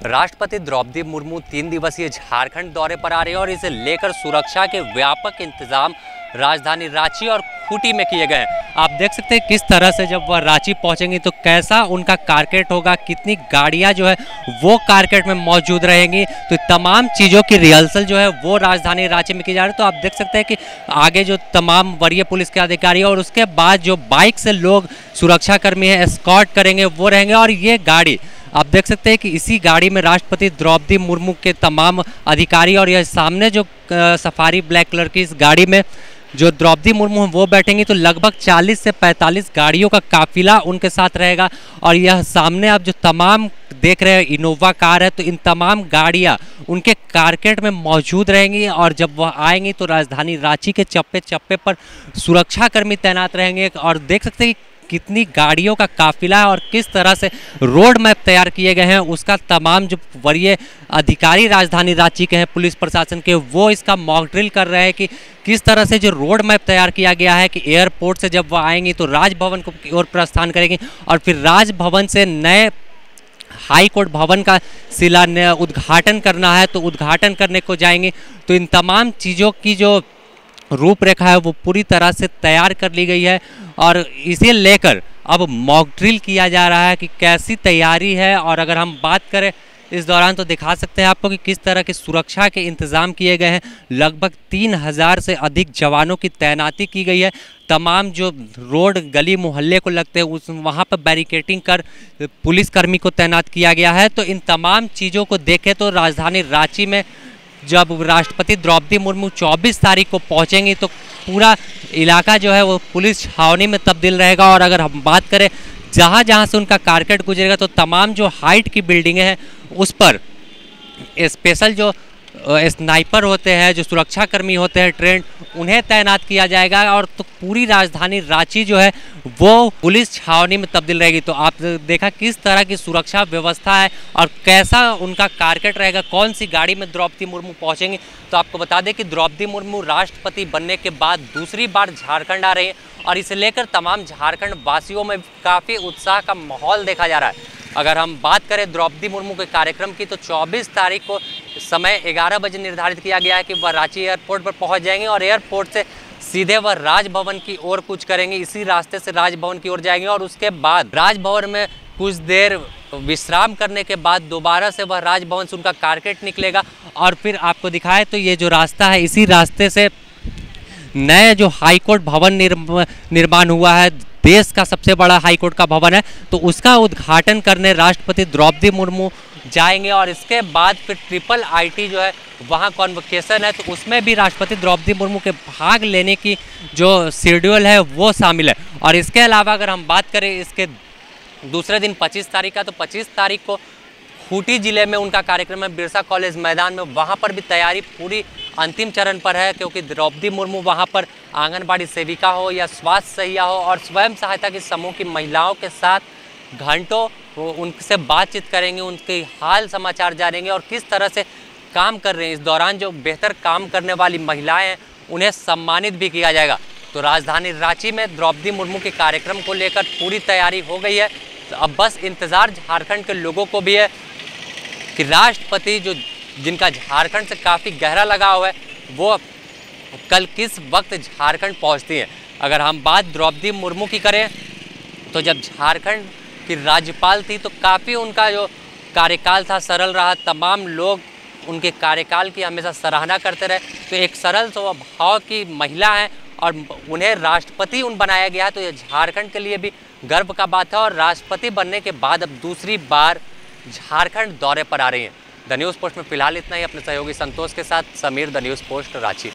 राष्ट्रपति द्रौपदी मुर्मू तीन दिवसीय झारखंड दौरे पर आ रहे हैं और इसे लेकर सुरक्षा के व्यापक इंतज़ाम राजधानी रांची और खूटी में किए गए आप देख सकते हैं किस तरह से जब वह रांची पहुंचेंगी तो कैसा उनका कारकेट होगा, कितनी गाड़ियाँ जो है वो कारकेट में मौजूद रहेंगी। तो तमाम चीज़ों की रिहर्सल जो है वो राजधानी रांची में की जा रही है। तो आप देख सकते हैं कि आगे जो तमाम वरीय पुलिस के अधिकारी और उसके बाद जो बाइक से लोग सुरक्षाकर्मी हैं स्कॉट करेंगे, वो रहेंगे और ये गाड़ी आप देख सकते हैं कि इसी गाड़ी में राष्ट्रपति द्रौपदी मुर्मू के तमाम अधिकारी और यह सामने जो सफारी ब्लैक कलर की इस गाड़ी में जो द्रौपदी मुर्मू हैं, वो बैठेंगी तो लगभग 40 से 45 गाड़ियों का काफिला उनके साथ रहेगा और यह सामने आप जो तमाम देख रहे हैं, इनोवा कार है तो इन तमाम गाड़ियाँ उनके कारकेट में मौजूद रहेंगी और जब वह आएँगी तो राजधानी रांची के चप्पे चप्पे पर सुरक्षाकर्मी तैनात रहेंगे और देख सकते हैं कितनी गाड़ियों का काफिला है और किस तरह से रोड मैप तैयार किए गए हैं, उसका तमाम जो वरीय अधिकारी राजधानी रांची के हैं, पुलिस प्रशासन के, वो इसका मॉक ड्रिल कर रहे हैं कि किस तरह से जो रोड मैप तैयार किया गया है कि एयरपोर्ट से जब वह आएँगी तो राजभवन को ओर प्रस्थान करेंगी और फिर राजभवन से नए हाई कोर्ट भवन का शिला उद्घाटन करना है तो उद्घाटन करने को जाएँगे। तो इन तमाम चीज़ों की जो रूपरेखा है, वो पूरी तरह से तैयार कर ली गई है और इसे लेकर अब मॉक ड्रिल किया जा रहा है कि कैसी तैयारी है और अगर हम बात करें, इस दौरान तो दिखा सकते हैं आपको कि किस तरह की सुरक्षा के इंतज़ाम किए गए हैं। लगभग तीन हज़ार से अधिक जवानों की तैनाती की गई है। तमाम जो रोड गली मोहल्ले को लगते हैं, उस वहाँ पर बैरिकेटिंग कर पुलिसकर्मी को तैनात किया गया है। तो इन तमाम चीज़ों को देखें तो राजधानी रांची में जब राष्ट्रपति द्रौपदी मुर्मू 24 तारीख को पहुंचेंगी तो पूरा इलाका जो है वो पुलिस छावनी में तब्दील रहेगा। और अगर हम बात करें जहाँ जहाँ से उनका कारकेट गुजरेगा तो तमाम जो हाइट की बिल्डिंगें हैं, उस पर स्पेशल जो स्नाइपर होते हैं, जो सुरक्षाकर्मी होते हैं ट्रेंड उन्हें तैनात किया जाएगा और तो पूरी राजधानी रांची जो है, वो पुलिस छावनी में तब्दील रहेगी। तो आप देखा किस तरह की सुरक्षा व्यवस्था है और कैसा उनका कारकेट रहेगा कौन सी गाड़ी में द्रौपदी मुर्मू पहुँचेंगे तो आपको बता दें कि द्रौपदी मुर्मू राष्ट्रपति बनने के बाद दूसरी बार झारखंड आ रही है और इसे लेकर तमाम झारखंड वासियों में काफ़ी उत्साह का माहौल देखा जा रहा है। अगर हम बात करें द्रौपदी मुर्मू के कार्यक्रम की तो 24 तारीख को समय 11 बजे निर्धारित किया गया है कि वह रांची एयरपोर्ट पर पहुँच जाएँगे और एयरपोर्ट से सीधे वह राजभवन की ओर कुछ करेंगे। इसी रास्ते से राजभवन की ओर जाएँगे और उसके बाद राजभवन में कुछ देर विश्राम करने के बाद दोबारा से वह राजभवन से उनका कारकेट निकलेगा। और फिर आपको दिखाए तो ये जो रास्ता है, इसी रास्ते से नए जो हाईकोर्ट भवन निर्माण हुआ है, देश का सबसे बड़ा हाईकोर्ट का भवन है। तो उसका उद्घाटन करने राष्ट्रपति द्रौपदी मुर्मू जाएँगे और इसके बाद फिर ट्रिपल आईटी जो है, वहाँ कॉन्वोकेशन है तो उसमें भी राष्ट्रपति द्रौपदी मुर्मू के भाग लेने की जो शेड्यूल है, वो शामिल है। और इसके अलावा अगर हम बात करें इसके दूसरे दिन 25 तारीख का तो 25 तारीख को खूटी ज़िले में उनका कार्यक्रम है, बिरसा कॉलेज मैदान में। वहाँ पर भी तैयारी पूरी अंतिम चरण पर है, क्योंकि द्रौपदी मुर्मू वहाँ पर आंगनबाड़ी सेविका हो या स्वास्थ्य सहिया हो और स्वयं सहायता के समूह की महिलाओं के साथ घंटों उनसे बातचीत करेंगे, उनके हाल समाचार जानेंगे और किस तरह से काम कर रहे हैं। इस दौरान जो बेहतर काम करने वाली महिलाएँ हैं, उन्हें सम्मानित भी किया जाएगा। तो राजधानी रांची में द्रौपदी मुर्मू के कार्यक्रम को लेकर पूरी तैयारी हो गई है। तो अब बस इंतज़ार झारखंड के लोगों को भी है कि राष्ट्रपति जो, जिनका झारखंड से काफ़ी गहरा लगाव है, वो कल किस वक्त झारखंड पहुँचती है। अगर हम बात द्रौपदी मुर्मू की करें तो जब झारखंड की राज्यपाल थी तो काफ़ी उनका जो कार्यकाल था सरल रहा, तमाम लोग उनके कार्यकाल की हमेशा सराहना करते रहे। तो एक सरल स्वभाव की महिला हैं और उन्हें राष्ट्रपति उन बनाया गया तो ये झारखंड के लिए भी गर्व का बात है और राष्ट्रपति बनने के बाद अब दूसरी बार झारखंड दौरे पर आ रही हैं। द न्यूज़ पोस्ट में फ़िलहाल इतना ही, अपने सहयोगी संतोष के साथ, Sameer the news post, Ranchi.